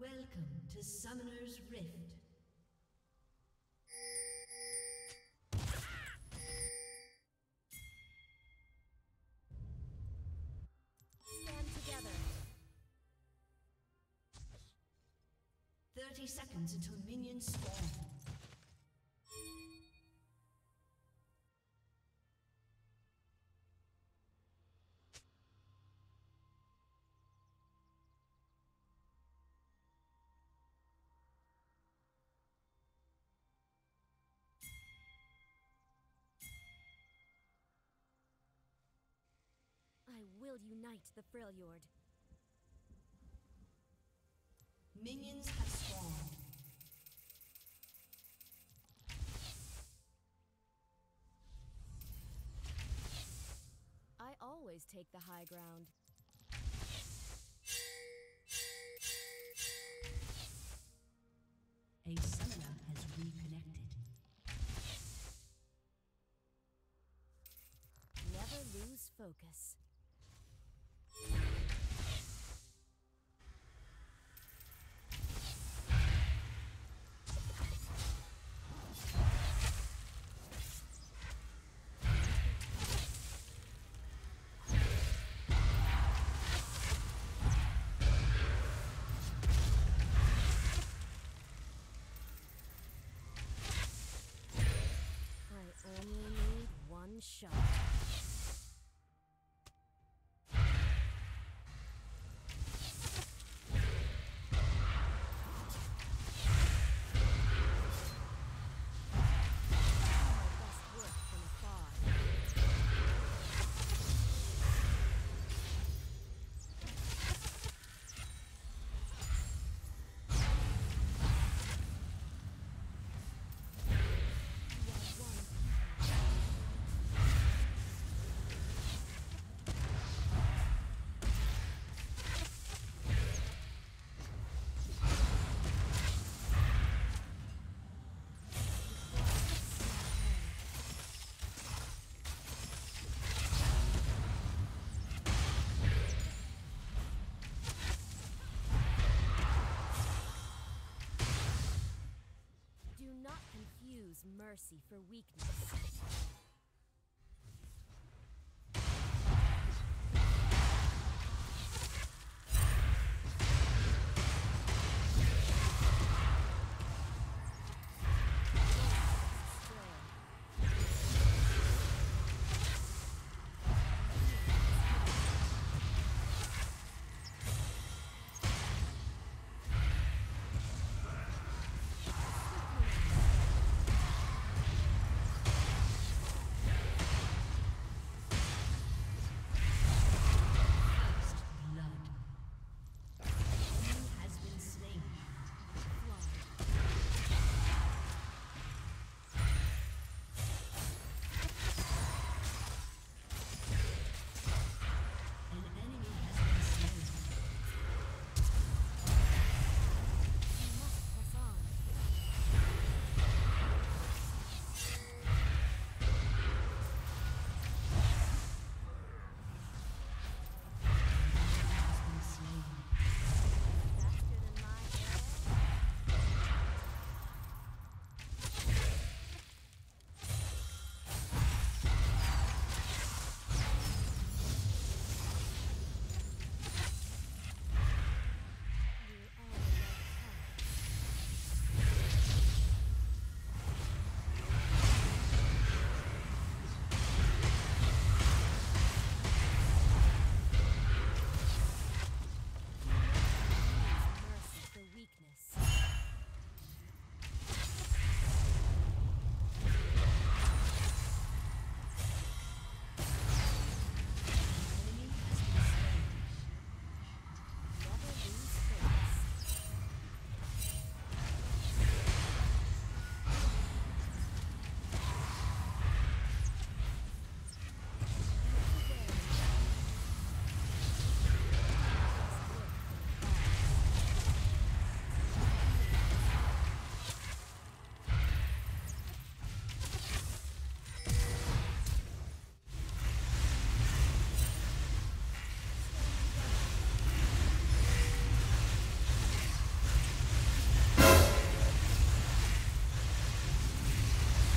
Welcome to Summoner's Rift. Stand together. 30 seconds until minions spawn. Will unite the Freljord. Minions have spawned. I always take the high ground. A summoner has reconnected. Never lose focus. One shot. Mercy for weakness.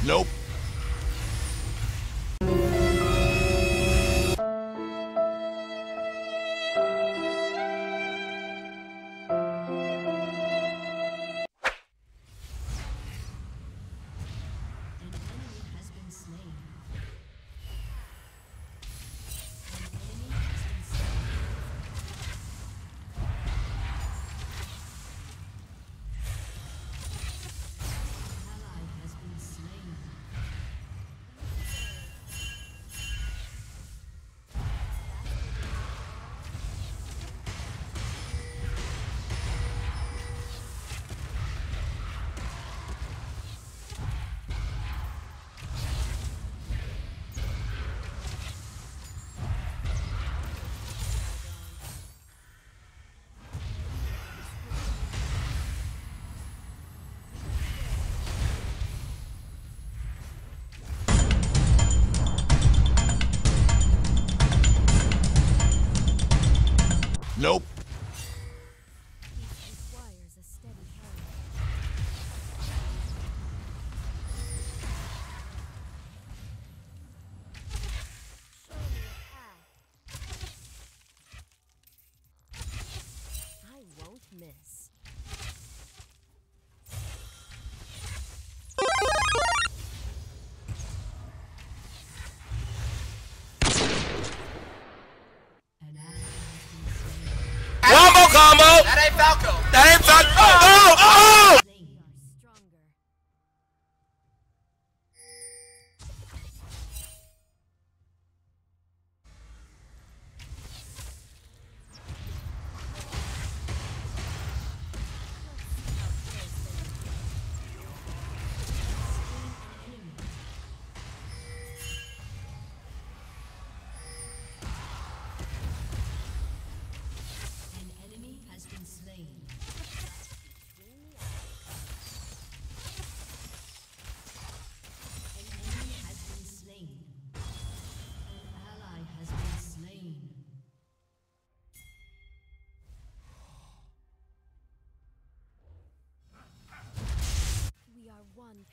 Nope. That ain't fun. Oh!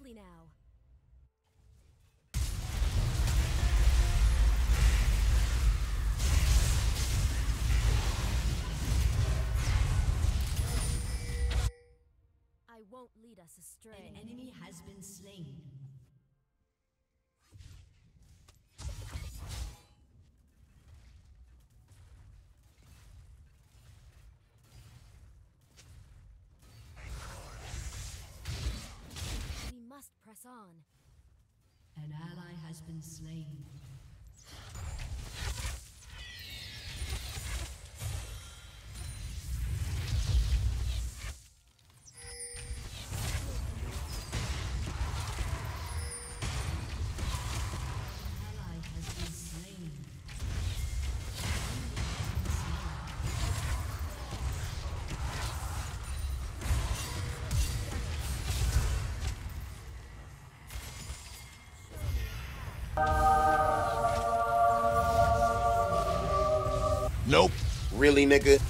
quickly now. I won't lead us astray. An enemy has been slain. slain. really, nigga.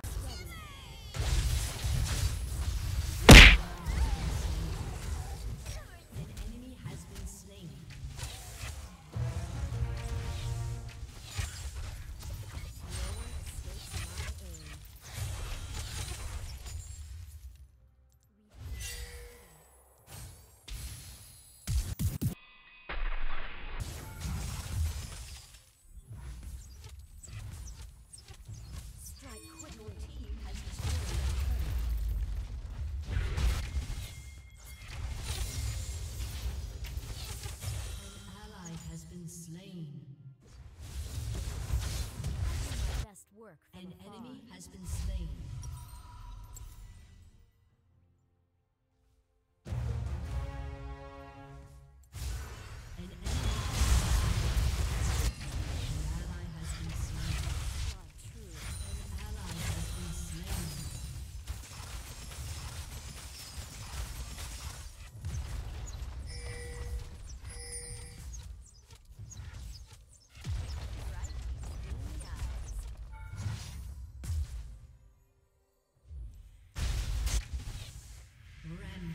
Has been slain.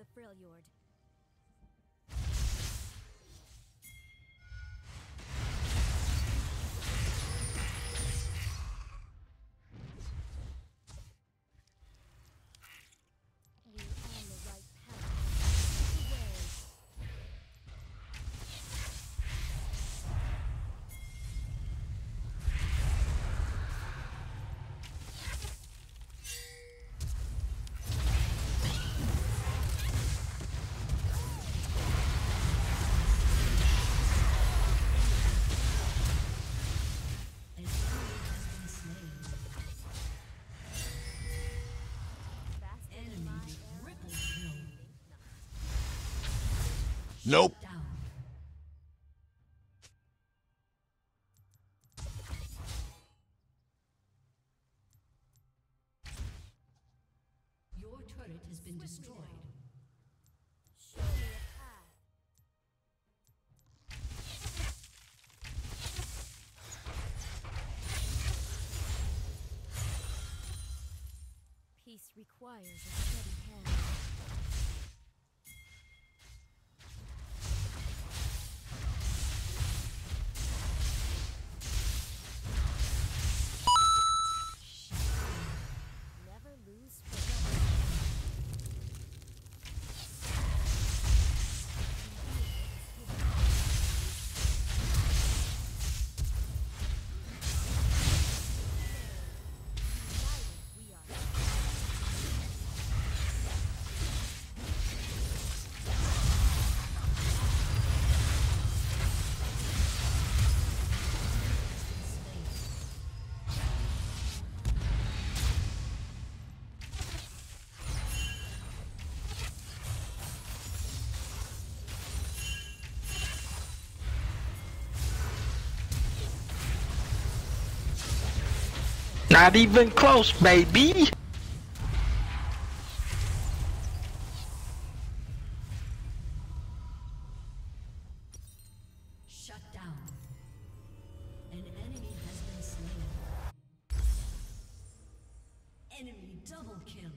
The Freljord. Nope. Down. Your turret has been destroyed. Show me a path. Peace requires a steady hand. Not even close, baby. Shut down. An enemy has been slain. Enemy double kill.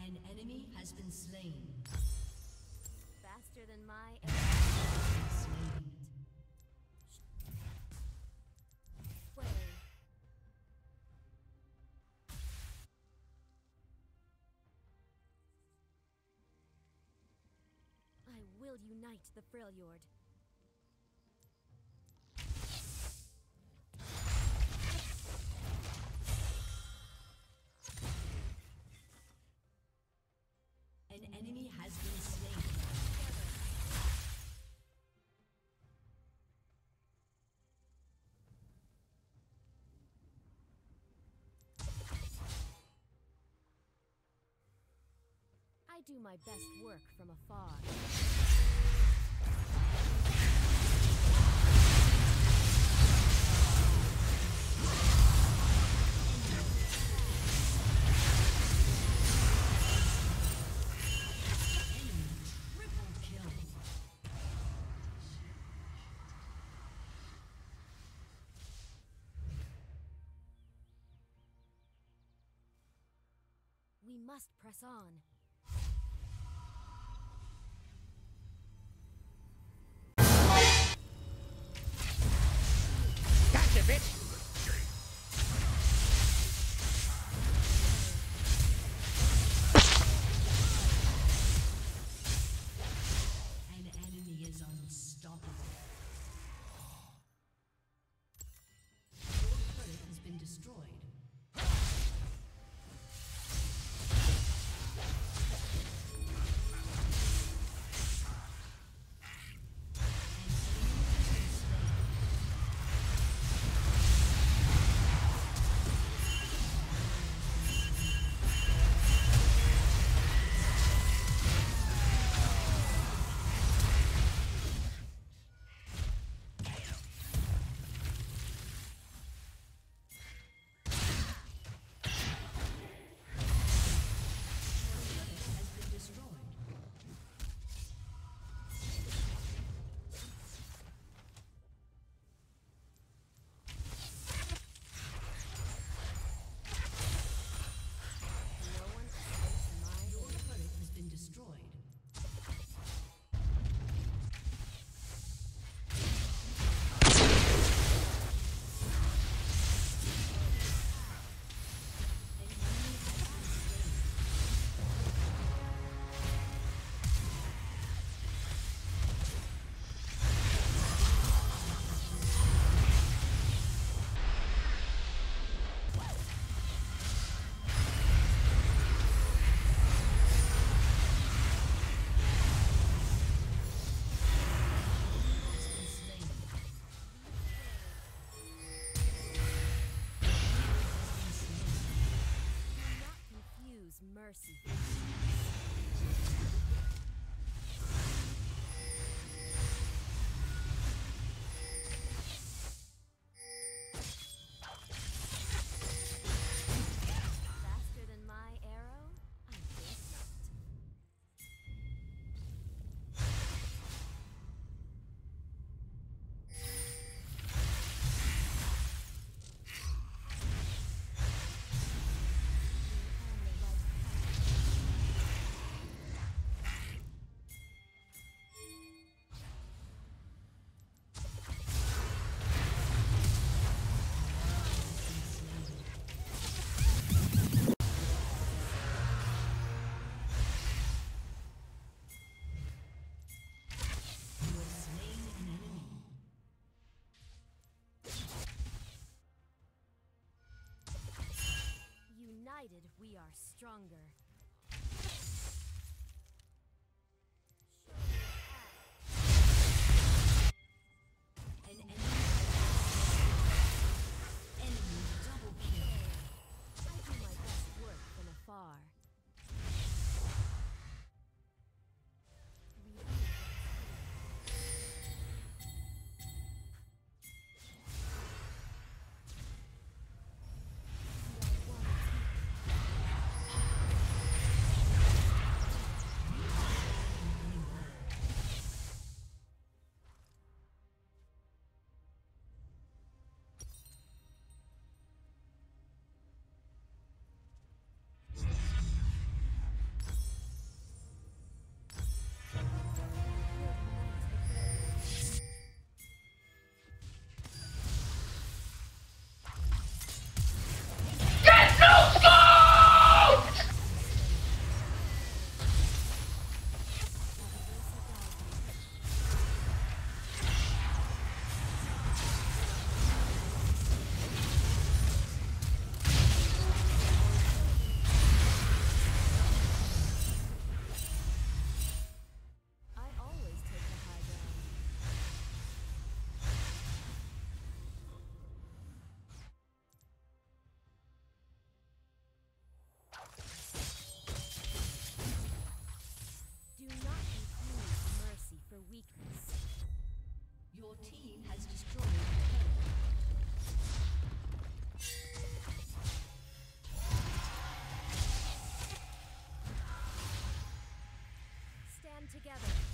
An enemy has been slain. Faster than my will unite the Freljord. An enemy has been slain. I do my best work from afar. We must press on. Mercy. United, we are stronger. band together.